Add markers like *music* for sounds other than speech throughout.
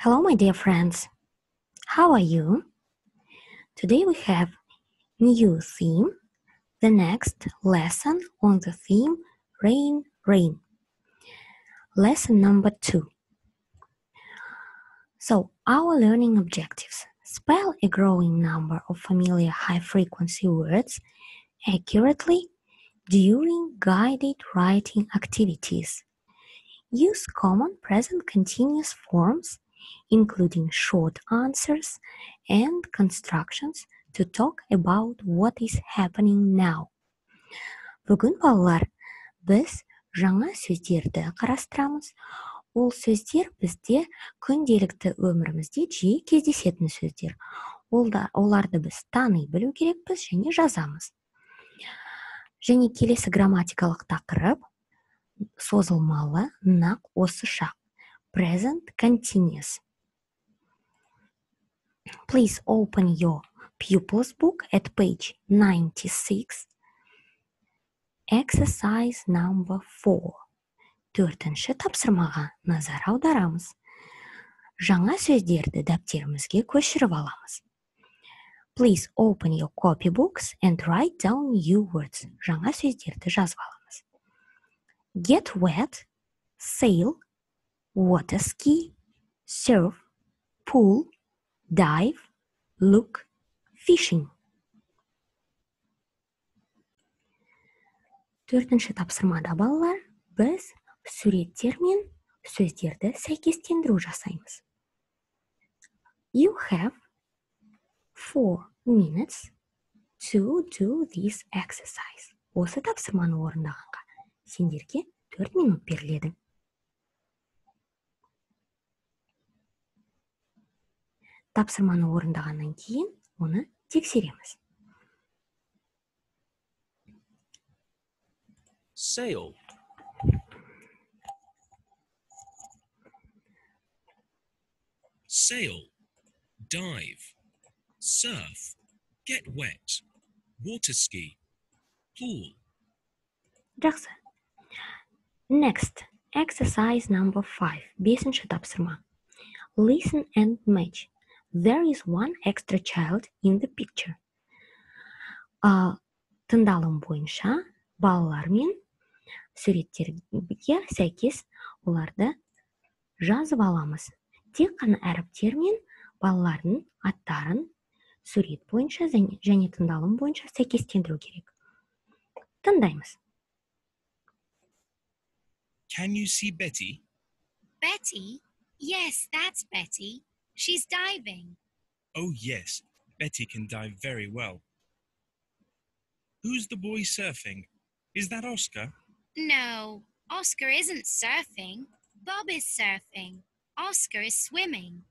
Hello, my dear friends. How are you? Today we have new theme, the next lesson on the theme rain, rain. Lesson number two. So, our learning objectives spell a growing number of familiar high frequency words accurately during guided writing activities. Use common present continuous forms, including short answers and constructions to talk about what is happening now. Бүгін балалар, біз жаңа сөздерді қарастырамыз. Ол сөздер бізде күнделікті өмірімізде жиі кездесетін сөздер. Олда, оларды біз тани білу керекпіз және жазамыз. Және келесі грамматикалық тақырып созылмалы нақ осы шақ. Present continuous. Please open your pupils book at page 96. Exercise number 4. Төртінші тапсырмаға назар аударамыз. Жаңа сөздерді дәптерімізге көшіріп аламыз. Please open your copybooks and write down new words. Жаңа сөздерді жазып аламыз. Get wet, sail, water ski, surf, pool, dive, look, fishing. Төртінші тапсырмада балалар, біз суреттер мен сөздерді сәйкестендіру жасаймыз. You have four minutes to do this exercise. Осы тапсырманы орындағанға сендерге төрт минут беріледі. Тапсырманы орындағаннан кейін оны тексереміз. sail, sail, dive, surf, get wet, water ski, pool, Жақсы. Next, exercise number 5. Бесінші тапсырма. Listen and match. There is one extra child in the picture. А, тыңдалым бойынша балалар мен суреттерге сәйкес оларды жазып аламыз. Тек қана әріптер мен балалардың аттарын сурет бойынша және, және тыңдалым бойынша сәйкестендіру керек. Тыңдаймыз. Can you see Betty? Betty? Yes, that's Betty. She's diving. Oh, yes, Betty can dive very well. Who's the boy surfing? Is that Oscar? No, Oscar isn't surfing. Bob is surfing. Oscar is swimming.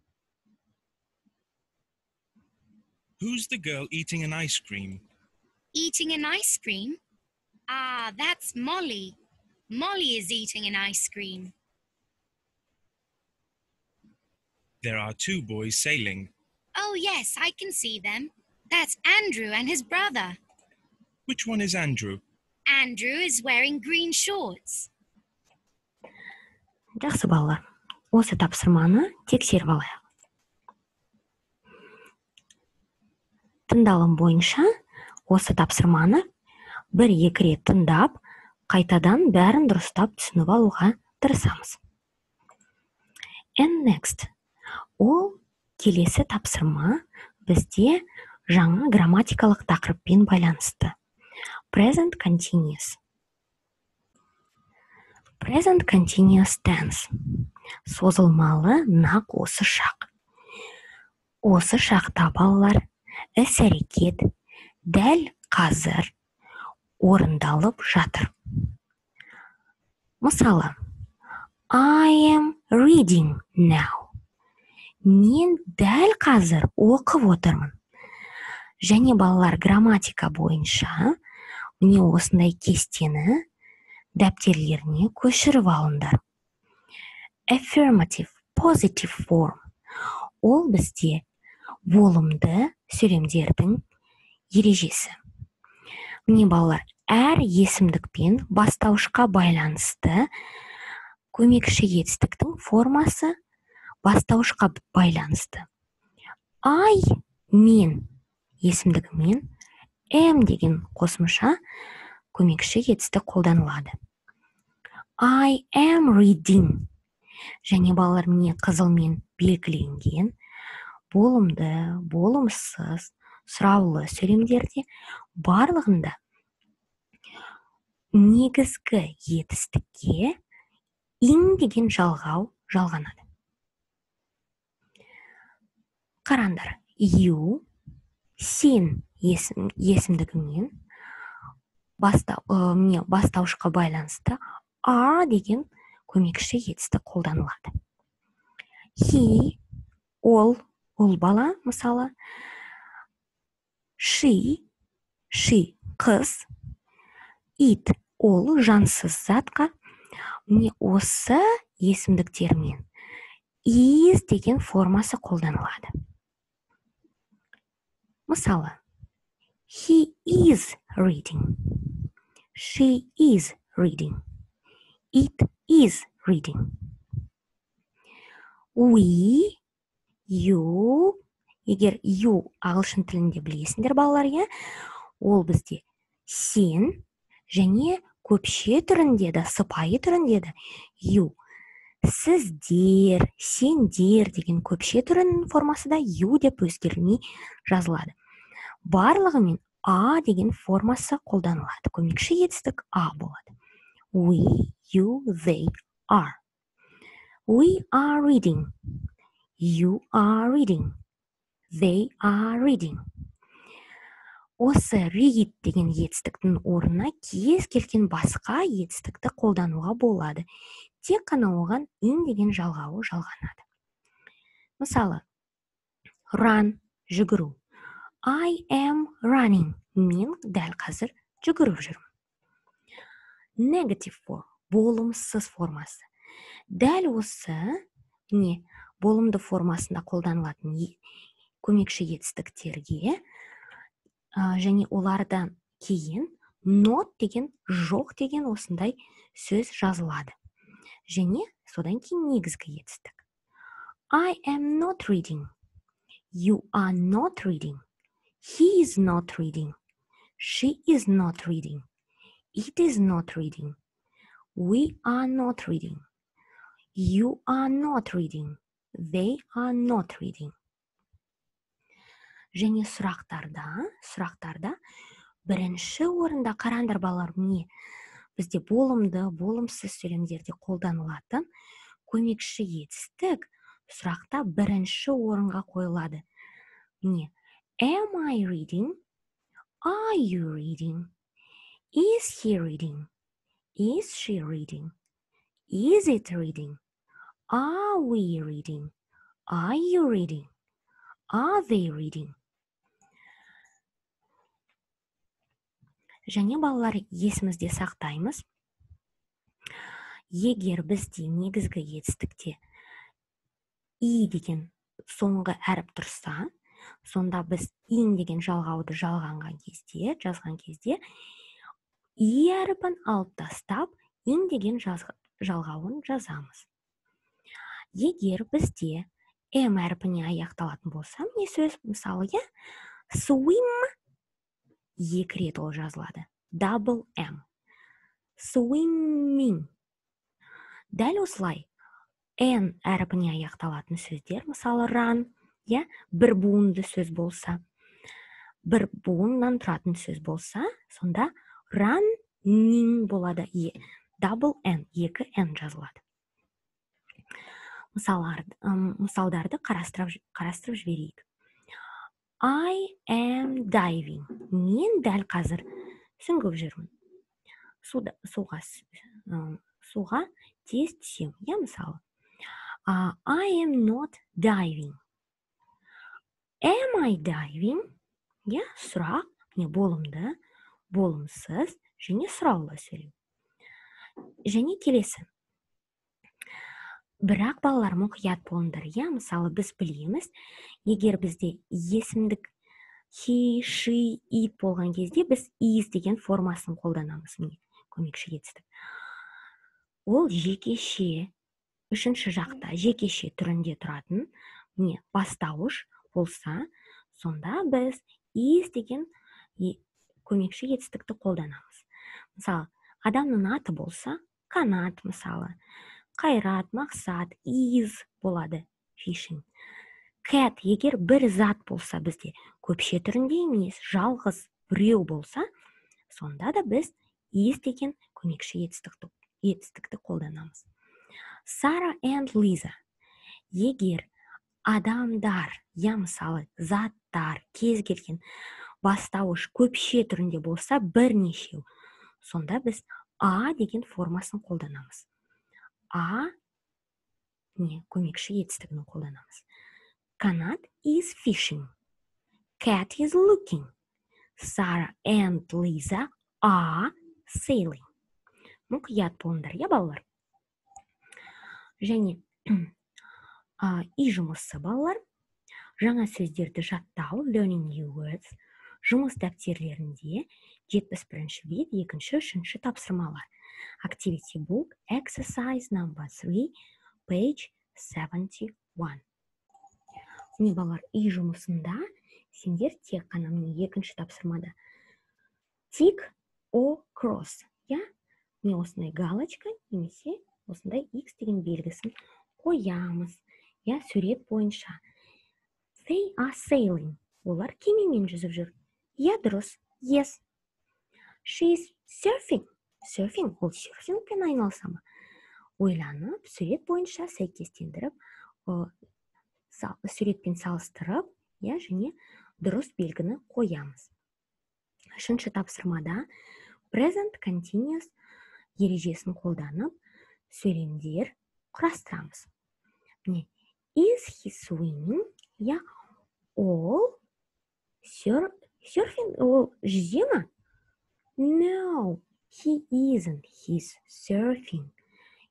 Who's the girl eating an ice cream? Eating an ice cream? Ah, that's Molly. Molly is eating an ice cream. There are two boys sailing. Oh, yes, I can see them. That's Andrew and his brother. Which one is Andrew? Andrew is wearing green shorts. Жақсы балалар. Осы тапсырманы тексеріп алайық. Тыңдалым бойынша осы тапсырманы бір екі рет тыңдап, қайтадан бәрін дұрыстап түсініп алуға тырысамыз. And next. Ол келесі тапсырма бізде жаңа грамматикалық тақырыппен байланысты. Present continuous. Present continuous tense. Созылмалы нақ осы шақ. Осы шақта балалар іс әрекет дәл қазір орындалып жатыр. Мысалы, I am reading now. Мен дәл қазір оқып отырмын. Және балалар грамматика бойынша міне осындай кестені дәптерлеріне көшіріп алыңдар. Affirmative, positive form. Ол бізде болымды сөйлемдердің ережесі. Міне балалар, әр есімдікпен бастауышқа байланысты көмекші етістіктің формасы бастауышқа байланысты. I мен есімдігімен am деген қосымша көмекші етістік қолданылады. I am reading. Және балалар міне қызылмен белгіленген болымды болымсыз сұраулы сөйлемдерде барлығында негізгі етістікке ин деген жалғау жалғанады. Қараңдар. You сен есім, есімдігімен бастау ә, міне бастаушыға байланысты are деген көмекші етістік қолданылады. He ол ұл бала мысалы. She she қыз. It ол жансыз затқа. Міне осы есімдіктермен. Is деген формасы қолданылады. Мысалы he is reading. She is reading. It is reading. We you егер you ағылшын тілінде білесіңдер балалар иә ол бізде сен және көпше түрінде де сыпайы түрінде де you сіздер сендер деген көпше түрінің формасы да you деп өзгермей жазылады. Барлығымен а деген формасы қолданылады. Көмекші етістік а болады. We you they are. We are reading. You are reading. They are reading. Осы read деген етістіктің орнына кез келген басқа етістікті қолдануға болады. Тек қана оған in деген жалғауы жалғанады. Мысалы run жүгіру. I am running. Мен дәл қазір жүгіріп жүрмін. Negative form болымсыз формасы. Дәл осы не болымды формасында қолданылатын көмекші етістіктерге және олардан кейін not деген жоқ деген осындай сөз жазылады. Және содан кейін негізгі етістік I am not reading. You are not reading. He is not reading. She is not reading. It is not reading. We are not reading. You are not reading. They are not reading. Және сұрақтарда сұрақтарда бірінші орында қараңдар балалар міне бізде болымды болымсыз сөйлемдерде қолданылатын көмекші етістік сұрақта бірінші орынға қойылады. Міне am i reading? Are you reading? Is he reading? Is she reading? Is it reading? Are we reading? Are you reading? Are they reading? Және балалар есімізде сақтаймыз. Егер бізде негізгі етістікте и деген соңғы әріп тұрса сонда біз ин деген жалғауды жалғанған кезде жазған кезде и әріпін алып тастап ин деген жалғауын жазамыз. Егер бізде м әрпіне аяқталатын болса міне сөз? Мысалы иә swim екі рет ол жазылады double m swimming дәл осылай. N әрпіне аяқталатын сөздер мысалы run иә бір буынды сөз болса. Бір буыннан тұратын сөз болса сонда running болады е. Double n екі n жазылады. Мысалдарды қарастырып, қарастырып жіберейік. I am diving. Мен дәл қазір сүңгіп жүрмін. Суда, суға, суға тез түсем. Иә, мысалы. I am not diving. Am I diving? Иә, сұрақ, не болымды, болымсыз және сұраулы сөйлем. Және келесі бірақ балалар мұқият болыңдар. Иә мысалы біз білеміз егер бізде есімдік he she it болған кезде біз is деген формасын қолданамыз міне көмекші етістік. Ол жекеше үшінші жақта жекеше түрінде тұратын міне бастауыш болса сонда біз is деген көмекші етістікті қолданамыз. Мысалы адамның аты болса қанат мысалы қайрат мақсат из болады фишинг cat егер бір зат болса бізде көпше түрінде емес жалғыз біреу болса сонда да біз is деген көмекші етістікті, етістікті қолданамыз. Сара and лиза егер адамдар я мысалы заттар кез келген бастауыш көпше түрінде болса бірнешеу сонда біз а деген формасын қолданамыз. А? Не көмекші етістігін қолданамыз канат is fishing. Cat is looking. Sarah and Lisa are sailing. Мұқият болыңдар иә балалар және үй *clears throat* жұмысы балалар жаңа сөздерді жаттау learning new words. Жұмыс дәптерлерінде 71 бет екінші үшінші тапсырмалар. Activity book exercise number 3 page 71 міне балалар үй жұмысында сендер тек қана екінші тапсырмада. Тик о кросс иә? Міне осындай галочка немесе осындай x деген белгісін қоямыз иә сурет бойынша. They are sailing. Олар кемемен жүзіп жүр. Дұрыс yes she is surfing surfing ол серфингпен айналыса ма? Ойланып сурет бойынша сәйкестендіріп са- суретпен салыстырып иә және дұрыс белгіні қоямыз. Үшінші тапсырмада present continuous ережесін қолданып сөйлемдер құрастырамыз. Міне is he swimming иә ол ол жүзе ма no he isn't. He's surfing.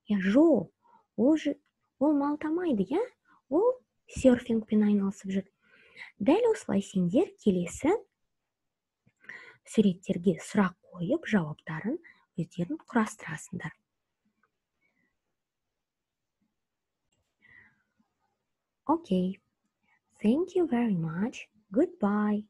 Иә жоқ ол жы- ол малтамайды иә ол серфингпен айналысып жүр дәл осылай сендер келесі суреттерге сұрақ қойып жауаптарын өздерің құрастырасыңдар Okay. Thank you very much. Goodbye.